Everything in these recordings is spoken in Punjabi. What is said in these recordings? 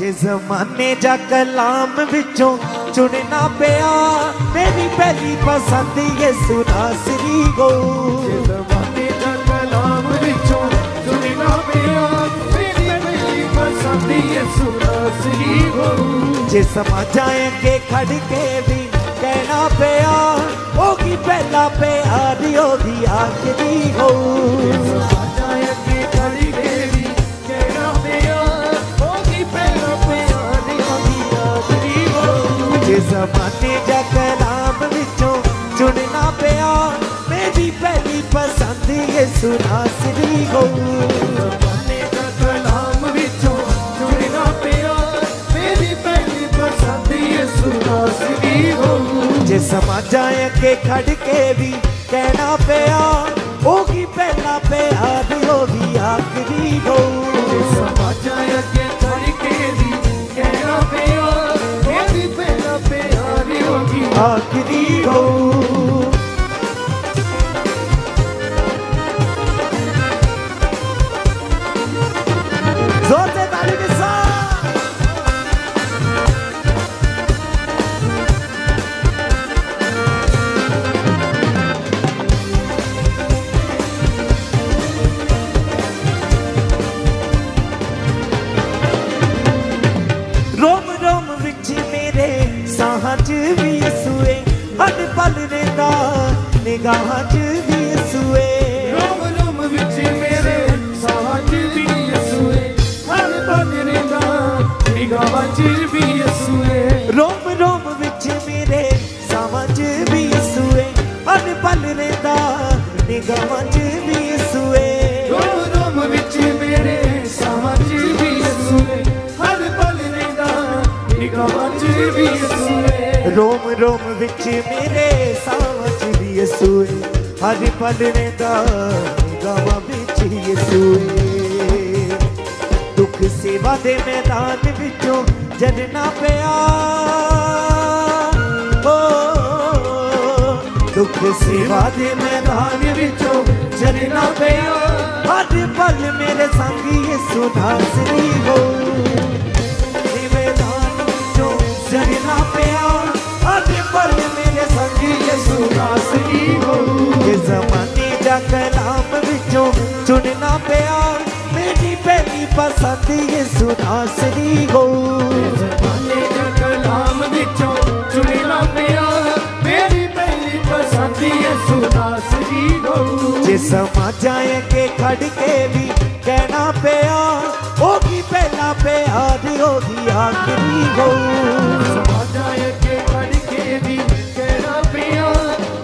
ਜੇ ਜ਼ਮਾਨੇ ਜਾਂ ਕਲਾਮ ਵਿੱਚੋਂ ਚੁਣਨਾ ਪਿਆ ਮੇਰੀ ਪਹਿਲੀ ਪਸੰਦ ਯਿਸੂ ਨਾਸਰੀ ਗੋ ਜ਼ਮਾਨੇ ਦਾ ਕਲਾਮ ਵਿੱਚੋਂ ਚੁਣਨਾ ਪਿਆ ਮੇਰੀ ਪਹਿਲੀ ਪਸੰਦ ਯਿਸੂ ਨਾਸਰੀ ਹੋ ਜੇ ਸਮਾਜਾਂ ਅੱਗੇ ਖੜ ਕੇ ਵੀ ਕਹਿਣਾ ਪਿਆ ਉਹ ਕੀ ਪਹਿਲਾ ਪਿਆਰੀ ਉਹਦੀ ਆਖਰੀ ਯਿਸੂ ਨਾਸਰੀ ਹੋ ਜੇ ਸਮਾਜਾਂ ਅੱਗੇ ਖੜ ਕੇ ਵੀ ਕਹਿਣਾ ਪਿਆ ਉਹ ਕੀ ਪਹਿਲਾ ਪਿਆਰ ਉਹ ਵੀ ਆਖਰੀ ਹੋ ਸਮਾਜਾਂ ਅੱਗੇ ਖੜ ਕੇ ਵੀ ਕਹਿਣਾ ਪਿਆ ਮੇਰੀ ਪਹਿਲਾ ਪਿਆਰੀ ਹੋਗੀ ਆਖਰੀ ਹੋ ਰੋਮ ਵਿੱਚ ਮੇਰੇ ਸਾਹਾਂ ਦੀ ਵੀ ਯਸੂਏ ਹਰ ਪਲ ਰਹਿੰਦਾ ਨਿਗਾਹਾਂ ਵਿੱਚ ਯਸੂਏ ਦੁੱਖ ਸੇਵਾ ਦੇ ਮੈਦਾਨ ਵਿੱਚੋਂ ਜਨਨਾ ਪਿਆ। ਓ, ਦੁੱਖ ਸੇਵਾ ਦੇ ਮੈਦਾਨ ਵਿੱਚੋਂ ਜਨਨਾ ਪਿਆ। ਹਰ ਪਲ ਮੇਰੇ ਸੰਗ ਯਿਸੂ ਨਾਸਰੀ ਹੋ। ਪਸੰਦ ਯਿਸੂ ਨਾਸਰੀ ਹੋ ਜ਼ਮਾਨੇ ਦਾ ਕਲਾਮ ਵਿੱਚੋਂ ਚੁਣਨਾ ਪਿਆ ਮੇਰੀ ਪਹਿਲੀ ਪਸੰਦ ਯਿਸੂ ਨਾਸਰੀ ਹੋ ਜੇ ਸਮਾਜਾਂ ਅੱਗੇ ਖੜ ਕੇ ਵੀ ਕਹਿਣਾ ਪਿਆ ਉਹ ਕੀ ਪਹਿਲਾ ਪਿਆਰ ਉਹਦੀ ਆਖਰੀ ਹੋ ਸਮਾਜਾਂ ਅੱਗੇ ਖੜ ਕੇ ਵੀ ਕਹਿਣਾ ਪਿਆ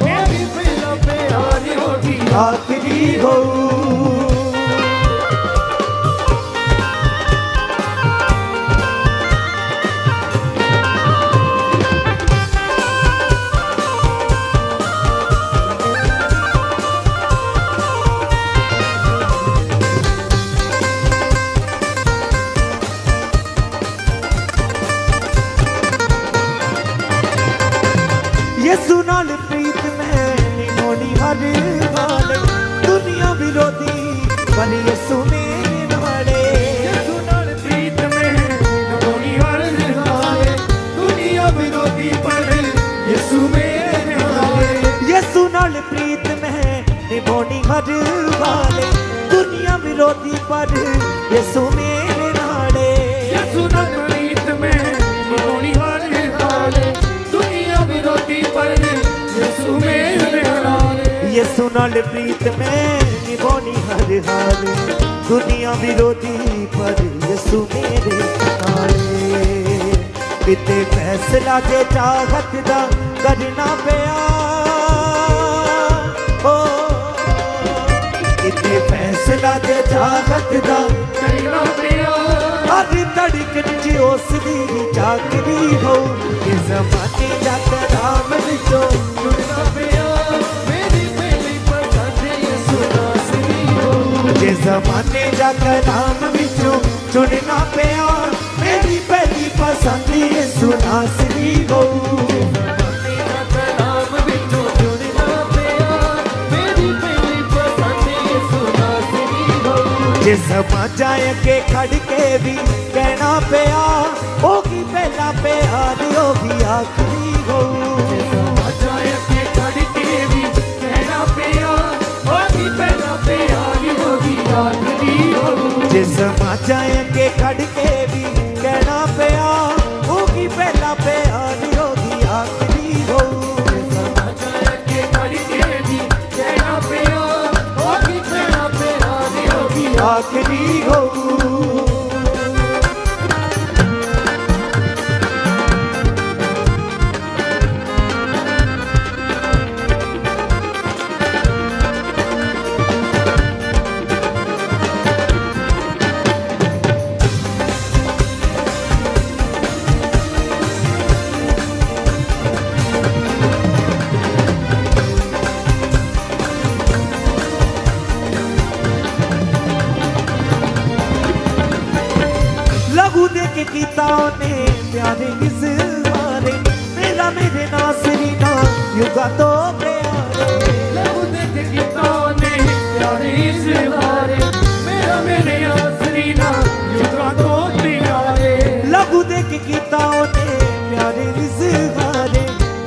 ਮੇਰੀ ਪਹਿਲਾ ਪਿਆਰੀ ਹੋਗੀ ਆਖਰੀ ਹੋ ਨਿਭਾਉਣੀ ਹਰ ਹਾਲ ਦੁਨੀਆ ਵਿਰੋਧੀ ਪਰ ਯਿਸੂ ਮੇਰੇ ਨਾਲੇ ਯਿਸੂ ਨਾਲ ਪ੍ਰੀਤ ਮੈਂ ਨਿਭਾਉਣੀ ਹਰ ਹਾਲੇ ਦੁਨੀਆ ਵਿਰੋਧੀ ਪਰ ਯਿਸੂ ਮੇਰੇ ਹਾਲੇ ਯਿਸੂ ਨਾਲ ਪ੍ਰੀਤ ਮੈਂ ਨਿਭਾਉਣੀ ਹਰ ਹਾਲ ਦੁਨੀਆ ਵਿਰੋਧੀ ਪਰ ਯਿਸੂ ਮੇਰੇ ਨਾਲੇ ਕਿਤੇ ਫੈਸਲਾ ਜੇ ਚਾਹਤ ਦਾ ਕਿਤੇ ਫੈਸਲਾ ਜੇ ਚਾਹਤ ਦਾ ਕਰਨਾ ਪਿਆ ਹਰ ਧੜਕਣ ਚ ਉਸ ਦੀ ਚਾਕਰੀ ਹੋ ਕਿ ਜ਼ਮਾਨੇ ਦਾ ਕਲਾਮ ਵਿੱਚੋਂ। ਚੁਣਨਾ ਪਿਆ ਮੇਰੀ ਹੋ। ਜੇ ਜ਼ਮਾਨੇ ਦਾ ਕਲਾਮ ਵਿੱਚੋਂ ਚੁਣਨਾ ਪਿਆ ਮੇਰੀ ਪਹਿਲੀ ਪਸੰਦ ਯਿਸੂ ਨਾਸਰੀ ਹੋ। ਜੇ ਸਮਾਜਾਂ ਅੱਗੇ ਖੜ ਕੇ ਵੀ ਕਹਿਣਾ ਪਿਆ ਪਹਿਲਾ ਪਿਆਰ ਉਹੀ ਆਖਰੀ ਹੋਊ? ਅਜਾਇ ਅੱਗੇ ਖੜ ਕੇ ਵੀ ਕਹਿਣਾ ਪਿਆ, ਉਹ ਉਹਦੀ ਪਹਿਲਾ ਪਿਆਰ ਉਹਦੀ ਆਖਰੀ ਹੋ ਜੇ ਸਮਾਜਾਂ ਆਖਰੀ ਹੋਊ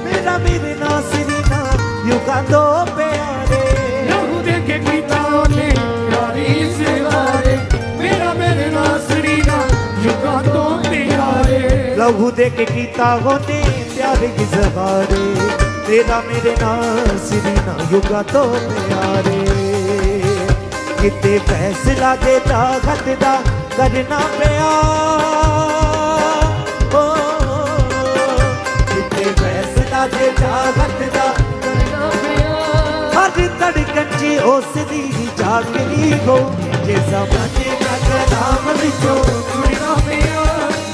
ਮੇਰਾ ਮੇਰੇ ਨਾਸਰੀ ਨਾ ਯੁਗਾ ਤੋਂ ਪਿਆਰੇ। ਲਹੂ ਦੇ ਕੇ ਕੀਤਾ ਨੇ ਪਿਆਰੇ ਵਾਰੇ ਮੇਰਾ ਮੇਰੇ ਨਾ ਪਿਆਰੇ। ਲਹੂ ਦੇ ਕੇ ਕੀਤਾ ਉਹਨੇ ਪਿਆਰੇ ਕਿਸ ਵਾਰੇ ਤੇਰਾ ਮੇਰੇ ਨਾਸਰੀ ਨਾ ਯੁਗਾ ਤੋਂ ਪਿਆਰੇ। ਕਿਤੇ ਫੈਸਲਾ ਦੇ ਤਾਕਤ ਦਾ ਕਰਨਾ ਪਿਆ। ਫੈਸਲਾ ਦੇ ਤਾਕਤ ਦਾ ਪਿਆ ਹਰ ਧੜਕਣ 'ਚ ਉਸ ਦੀ ਜਾਗਰੀ ਹੋ ਜੇ ਜ਼ਮਾਨੇ ਦਾ ਕਲਾਮ ਵਿੱਚੋਂ ਸੁਣਨਾ ਪਿਆ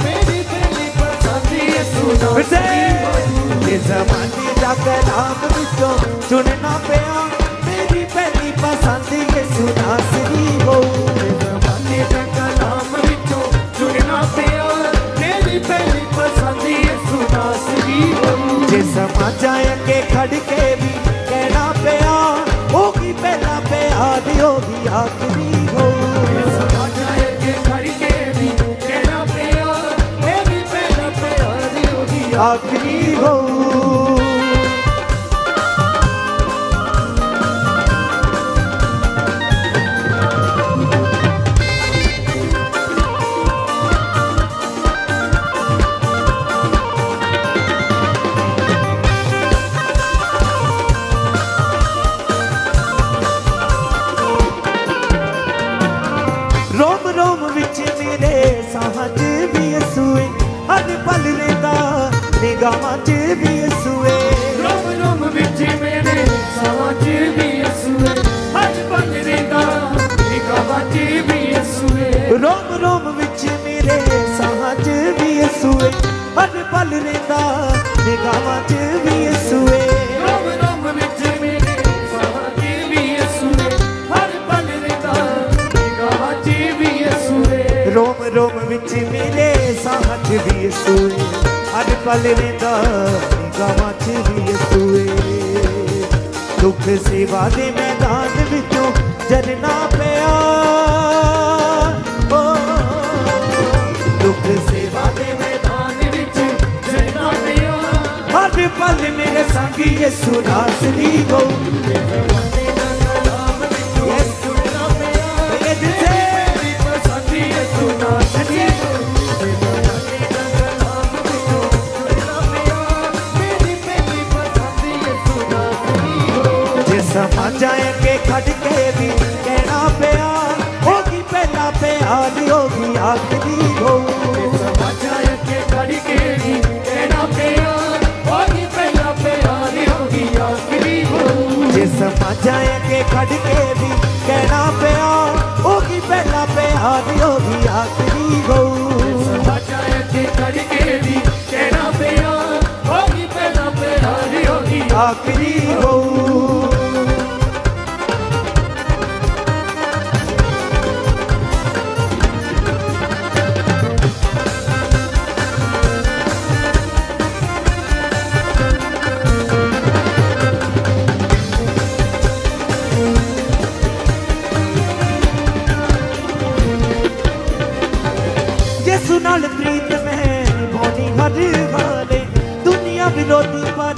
ਮੇਰੀ ਪਹਿਲੀ ਪਸੰਦੀ ਸੁਣਾ। ਜੇ ਜ਼ਮਾਨੇ ਦਾ ਕਲਾਮ ਵਿੱਚੋਂ ਚੁਣਨਾ ਪਿਆ ਸਮਾਜਾਂ ਅੱਗੇ ਖੜ ਕੇ ਵੀ ਕਹਿਣਾ ਪਿਆ, ਉਹ ਕੀ ਪਹਿਲਾ ਪਿਆਰ ਹੋਗੀ ਆਖਰੀ ਹੋ। ਸਮਾਜਾਂ ਅੱਗੇ ਖੜ ਕੇ ਵੀ ਕਹਿਣਾ ਪਿਆ ਮੇਰੀ ਪਹਿਲਾ ਪਿਆਰੀ ਉਹਦੀ ਆਖਰੀ ਹੋ। ਮੇਰੇ ਸਾਹਾਂ 'ਚ ਵੀ ਯਸੂਏ ਹਰ ਪਲ ਰਹਿੰਦਾ ਨਿਗਾਹਾਂ 'ਚ ਵੀ ਯਸੂਏ ਰੋਮ ਰੋਮ ਵਿੱਚ ਮੇਰੇ ਸਾਵਾਂ 'ਚ ਵੀ ਅਸੂਏ ਹਰ ਪਲ ਰਹਿੰਦਾ ਨਿਗਾਹਾਂ 'ਚ ਵੀ ਅਸੂਏ। ਰੋਮ ਰੋਮ ਵਿੱਚ ਮੇਰੇ ਸਾਹਾਂ 'ਚ ਵੀ ਯਸੂਏ ਹਰ ਪਲ ਰਹਿੰਦਾ ਨਿਗਾਹਾਂ 'ਚ ਵੀ ਹਰ ਪਲ ਰਹਿੰਦਾ ਨਿਗਾਹਾਂ 'ਚ ਵੀ ਯਸੂਏ ਦੁੱਖ ਸੇਵਾ ਦੇ ਮੈਦਾਨ ਵਿੱਚੋਂ ਜਰਨਾ ਪਿਆ। ਓ, ਦੁੱਖ ਸੇਵਾ ਦੇ ਮੈਦਾਨ ਵਿੱਚ ਜਨਾ ਪਿਆ। ਹਰ ਪਲ ਮੇਰੇ ਸੰਗ ਯਿਸੂ ਨਾਸਰੀ ਹੋ ਸਮਾਜਾਂ ਅੱਗੇ ਖੜ ਕੇ ਵੀ ਕਹਿਣਾ ਪਿਆ ਉਹੀ ਪਹਿਲਾ ਪਿਆਰ ਹੋਗੀ ਆਖਰੀ ਹੋ ਸਮਾਜਾਂ ਅੱਗੇ ਖੜ ਕੇ ਵੀ ਕਹਿਣਾ ਪਿਆ ਉਹ ਕੀ ਪਹਿਲਾ ਪਿਆਰ ਹੋਗੀ ਆਖਰੀ ਹੋ ਸਮਾਜਾਂ ਕੇ ਪਿਆਰ ਹੋਗੀ ਆਖਰੀ ਹੋ। ਵਿਰੋਧੀ ਪਰ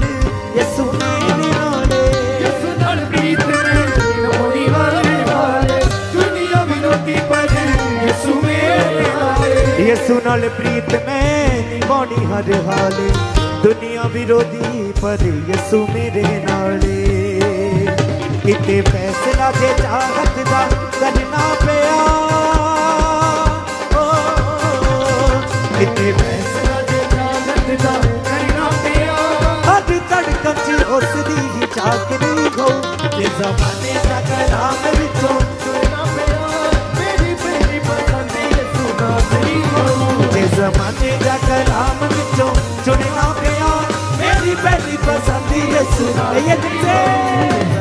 ਯਿਸੂ ਮੇਰੇ ਨਾਲੇ। ਯਿਸੂ ਨਾਲ ਪ੍ਰੀਤ ਮੈਂ ਨਮੋਨੀ ਵਾਲੇ ਵਾਲੇ ਦੁਨੀਆ ਵਿਰੋਧੀ ਪਰ ਯਿਸੂ ਮੇਰੇ ਨਾਲੇ। ਯਿਸੂ ਨਾਲ ਪ੍ਰੀਤ ਮੈਂ ਨਿਭਾਉਣੀ ਹਰ ਹਾਲੇ। ਦੁਨੀਆ ਵਿਰੋਧੀ ਪਰ ਯਿਸੂ ਮੇਰੇ ਨਾਲੇ। ਕਿਤੇ ਫੈਸਲਾ ਜੇ ਚਾਹਤ ਦਾ ਕਰਨਾ ਪਿਆ। ਓ, ਕਿਤੇ ਜ਼ਮਾਨੇ ਦਾ ਕਲਾਮ ਵਿੱਚੋਂ ਕਰਨਾ ਪਿਆ ਮੇਰੀ ਪਹਿਲੀ ਪਸੰਦ ਯਿਸੂ ਨਾਸਰੀ ਹੋ ਜੇ ਜ਼ਮਾਨੇ ਦਾ ਕਲਾਮ ਵਿੱਚੋਂ ਚੁਣਨਾ ਪਿਆ ਮੇਰੀ ਪਹਿਲੀ ਪਸੰਦੀ ਯਿਸੂ ਇਹ ਜਿੱਤੇ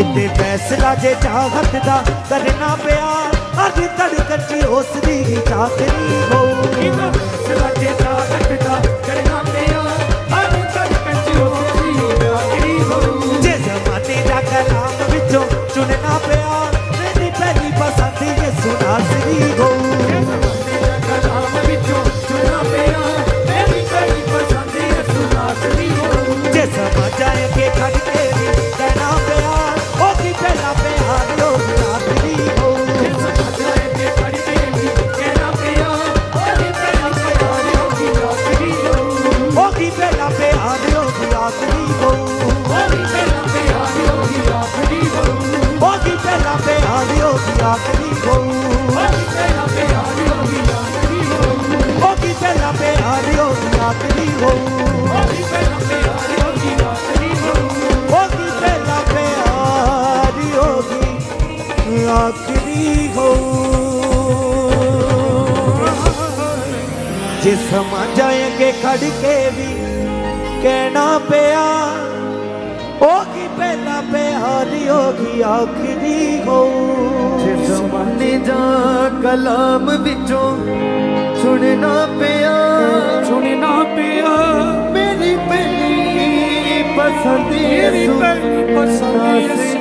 ਕਿਤੇ ਫੈਸਲਾ ਜੇ ਚਾਹਤ ਦਾ ਕਰਨਾ ਪਿਆ ਹਰ ਧੜਕਣ ਚ ਉਸ ਦੀ ਹੀ ਚਾਕਰੀ ਹੋ ਸਲਾਜੇ ਤਾਕਤ ਦਾ ਕਰਨਾ ਆਖਰੀ ਹੋ ਹੋਗੀ ਪਹਿਲਾ ਪਿਆਰ ਹੋਗੀ ਆਖਰੀ ਹੋ ਉਹ ਕੀ ਪਹਿਲਾ ਪਿਆਰ ਆਖਰੀ ਹੋ ਹੋਗੀ ਪਹਿਲਾ ਪਿਆਰ ਹੋਗੀ ਆਖਰੀ ਹੋ ਉਹ ਕੀ ਪਹਿਲਾ ਪਿਆਰ ਆਖਰੀ ਹੋ ਹੋਗੀ ਪਹਿਲਾ ਪਿਆਰ ਹੋਗੀ ਆਖਰੀ ਹੋ ਉਹ ਕੀ ਪਹਿਲਾ ਪਿਆਰ ਆਖਰੀ ਹੋ ਜੇ ਸਮਝ ਆਏ ਖੜ ਕੇ ਵੀ ਕਹਿਣਾ ਪਿਆ। ਉਹ ਕੀ ਪਹਿਲਾ ਪਿਆਰ ਉਹ ਕੀ ਆਖਰੀ ਹੋ ਜ਼ਮਾਨੇ ਦਾ ਕਲਾਮ ਵਿੱਚੋਂ ਸੁਣਨਾ ਪਿਆ। ਸੁਣਨਾ ਪਿਆ। ਮੇਰੀ ਪਹਿਲੀ ਪਸੰਦ ਮੇਰੀ ਪਹਿਲੀ ਪਸੰਦ